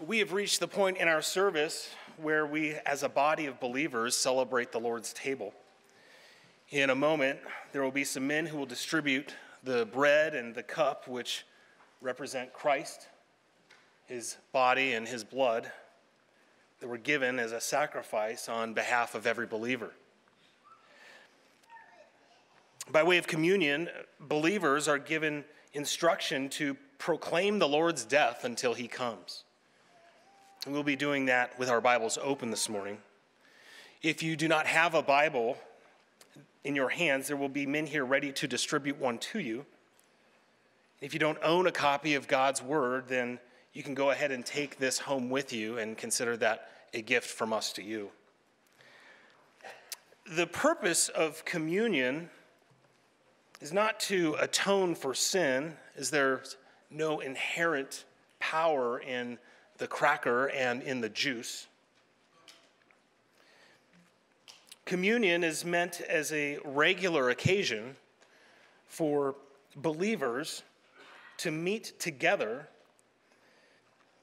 We have reached the point in our service where we, as a body of believers, celebrate the Lord's table. In a moment, there will be some men who will distribute the bread and the cup, which represent Christ, his body, and his blood that were given as a sacrifice on behalf of every believer. By way of communion, believers are given instruction to proclaim the Lord's death until he comes. We'll be doing that with our Bibles open this morning. If you do not have a Bible in your hands, there will be men here ready to distribute one to you. If you don't own a copy of God's Word, then you can go ahead and take this home with you and consider that a gift from us to you. The purpose of communion is not to atone for sin, as there's no inherent power in the cracker and in the juice. Communion is meant as a regular occasion for believers to meet together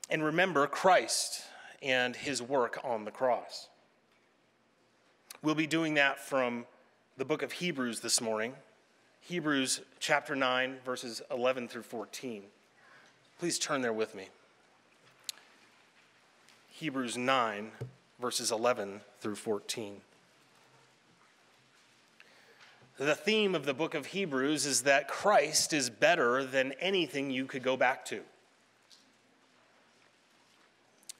and remember Christ and his work on the cross. We'll be doing that from the book of Hebrews this morning, Hebrews chapter 9, verses 11 through 14. Please turn there with me. Hebrews 9, verses 11 through 14. The theme of the book of Hebrews is that Christ is better than anything you could go back to.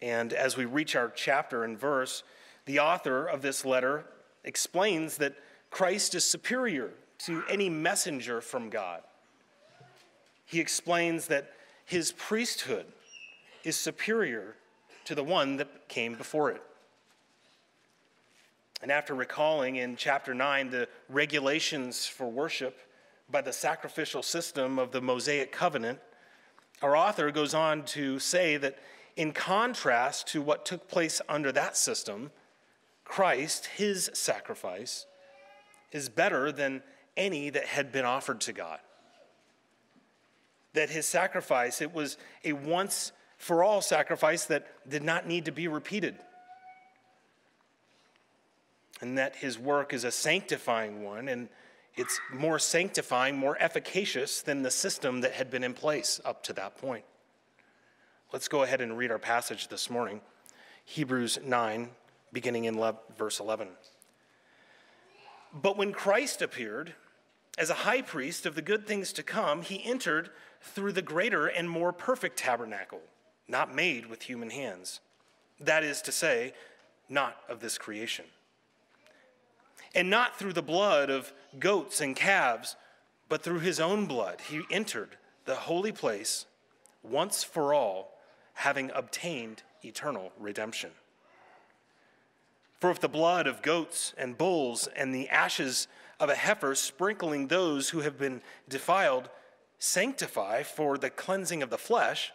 And as we reach our chapter and verse, the author of this letter explains that Christ is superior to any messenger from God. He explains that his priesthood is superior to the one that came before it. And after recalling in chapter 9 the regulations for worship by the sacrificial system of the Mosaic covenant, our author goes on to say that in contrast to what took place under that system, Christ, his sacrifice, is better than any that had been offered to God. That his sacrifice, it was a once for all sacrifice that did not need to be repeated. And that his work is a sanctifying one, and it's more sanctifying, more efficacious than the system that had been in place up to that point. Let's go ahead and read our passage this morning Hebrews 9, beginning in verse 11. But when Christ appeared as a high priest of the good things to come, he entered through the greater and more perfect tabernacle, not made with human hands. That is to say, not of this creation. And not through the blood of goats and calves, but through his own blood, he entered the holy place once for all having obtained eternal redemption. For if the blood of goats and bulls and the ashes of a heifer sprinkling those who have been defiled sanctify for the cleansing of the flesh,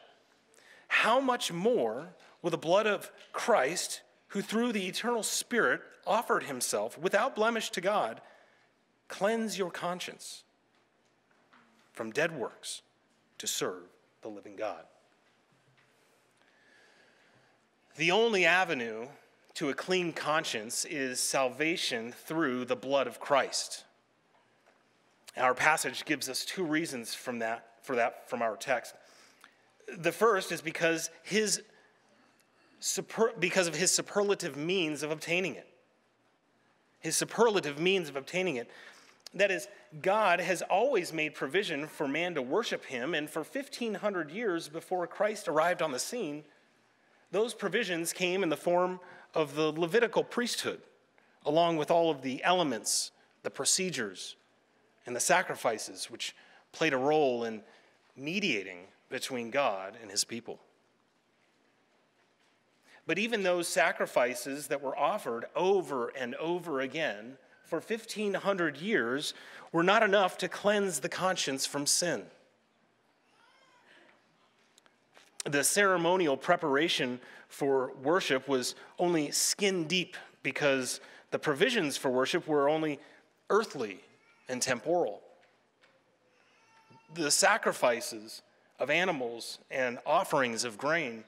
how much more will the blood of Christ, who through the eternal Spirit offered himself without blemish to God, cleanse your conscience from dead works to serve the living God? The only avenue to a clean conscience is salvation through the blood of Christ. Our passage gives us two reasons from that, for that from our text. The first is because, his, because of his superlative means of obtaining it. His superlative means of obtaining it. That is, God has always made provision for man to worship him, and for 1,500 years before Christ arrived on the scene, those provisions came in the form of the Levitical priesthood, along with all of the elements, the procedures, and the sacrifices which played a role in mediating between God and his people. But even those sacrifices that were offered over and over again for 1,500 years were not enough to cleanse the conscience from sin. the ceremonial preparation for worship was only skin deep because the provisions for worship were only earthly and temporal. The sacrifices of animals and offerings of grain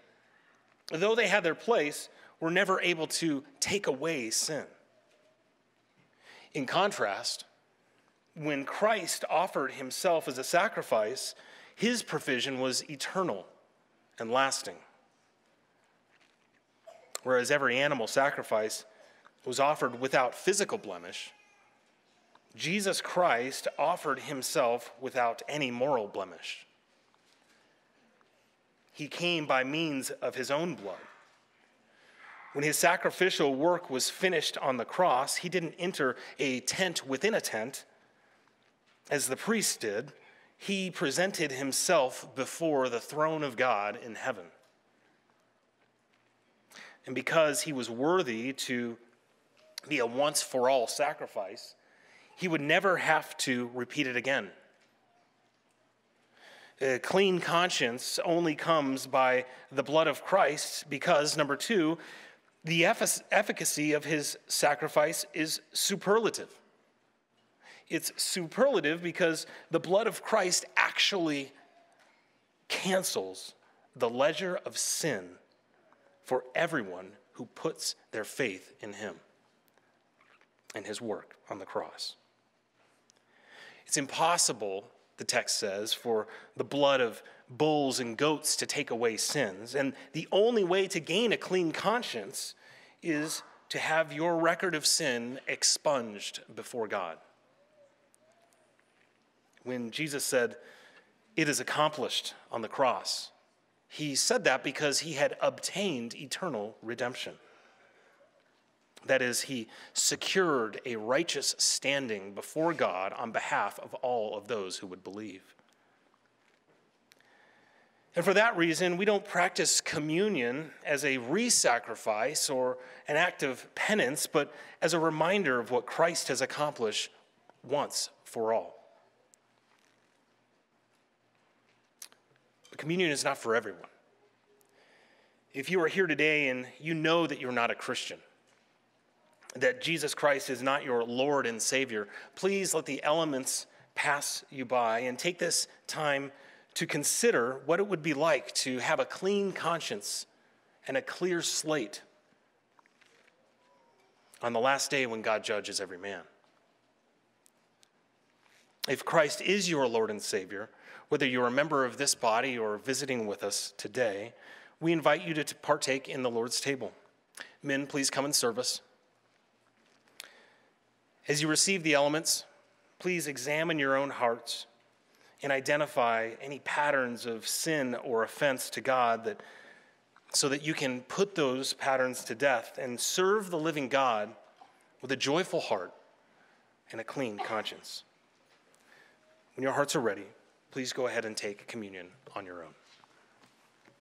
though they had their place, were never able to take away sin. In contrast, when Christ offered himself as a sacrifice, his provision was eternal and lasting. Whereas every animal sacrifice was offered without physical blemish, Jesus Christ offered himself without any moral blemish. He came by means of his own blood. When his sacrificial work was finished on the cross, he didn't enter a tent within a tent, as the priest did. He presented himself before the throne of God in heaven. And because he was worthy to be a once for all sacrifice, he would never have to repeat it again. A clean conscience only comes by the blood of Christ because, number two, the efficacy of his sacrifice is superlative. It's superlative because the blood of Christ actually cancels the ledger of sin for everyone who puts their faith in him and his work on the cross. It's impossible, the text says, for the blood of bulls and goats to take away sins. And the only way to gain a clean conscience is to have your record of sin expunged before God. When Jesus said, It is accomplished on the cross, he said that because he had obtained eternal redemption. That is, he secured a righteous standing before God on behalf of all of those who would believe. And for that reason, we don't practice communion as a re sacrifice or an act of penance, but as a reminder of what Christ has accomplished once for all. Communion is not for everyone. If you are here today and you know that you're not a Christian, that Jesus Christ is not your Lord and Savior, please let the elements pass you by and take this time to consider what it would be like to have a clean conscience and a clear slate on the last day when God judges every man. If Christ is your Lord and Savior, whether you're a member of this body or visiting with us today, we invite you to partake in the Lord's table. Men, please come and serve us. As you receive the elements, please examine your own hearts and identify any patterns of sin or offense to God that so that you can put those patterns to death and serve the living God with a joyful heart and a clean conscience. When your hearts are ready, please go ahead and take communion on your own.